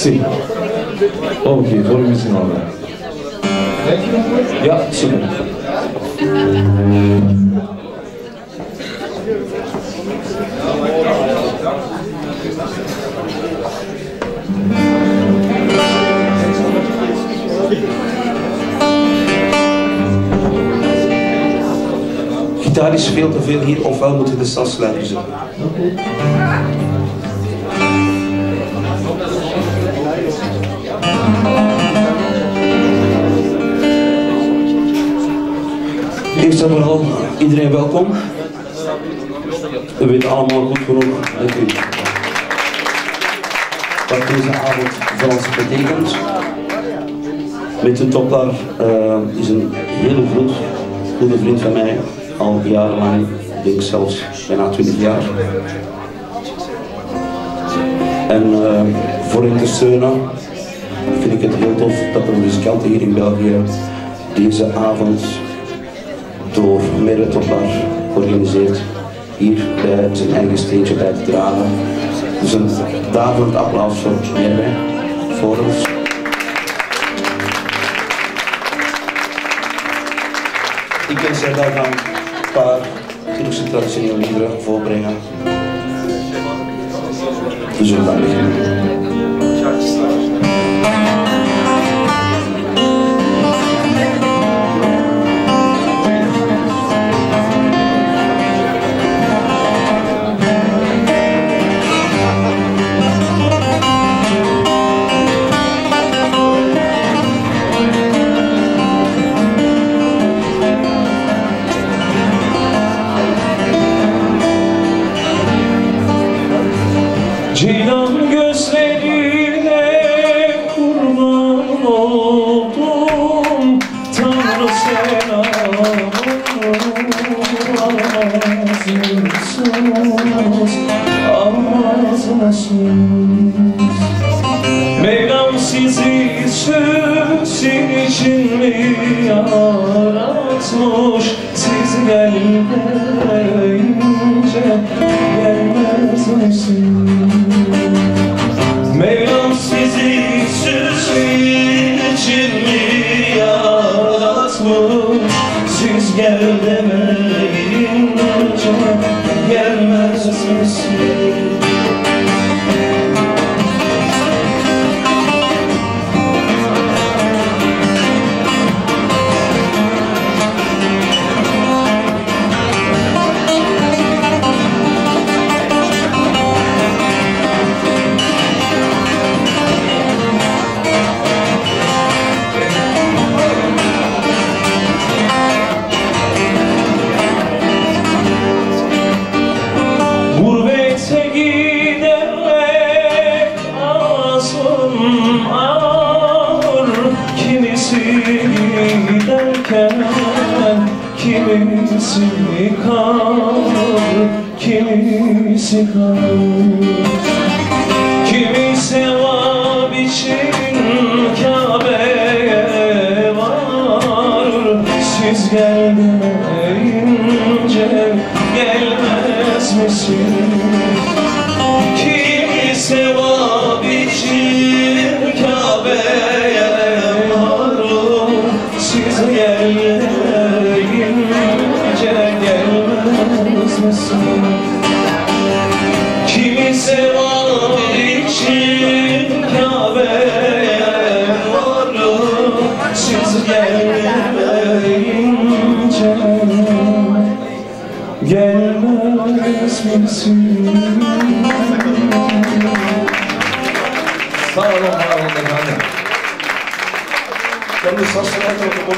Sì. Ok, volume is in orde. Ja, super. Gitaar is veel te veel hier, ofwel moeten de stadsleider zijn. Eerst en vooral iedereen welkom. We weten allemaal goed genoeg wat deze avond voor ons betekent. Met de Toplaar uh, is een hele goed, goede vriend van mij, al jarenlang, ik denk zelfs bijna 20 jaar. En uh, voor hen te steunen vind ik het heel tof dat de muzikanten hier in België deze avond door Meritoplar georganiseerd hier bij zijn eigen steentje bij te dragen. Dus een daverend applaus voor Merwijn, voor ons. Ik ken zij daarvan een paar Turkse traditionele liederen voorbrengen. We zullen dan beginnen. Ceylan gözlerine kurban oldum. Tanrı selam Ağzısız, ağzısız Mevlam sizi sizin için mi yaratmış? Siz gelmeyince gelmez misiniz this girl kimisi kalır Kimisi kalır kalsın Kimisi var için Kabe'ye varım Siz gelmeyince Gelmez misin? Sağ olun, var olun efendim. Yalnız hastalar çok bol.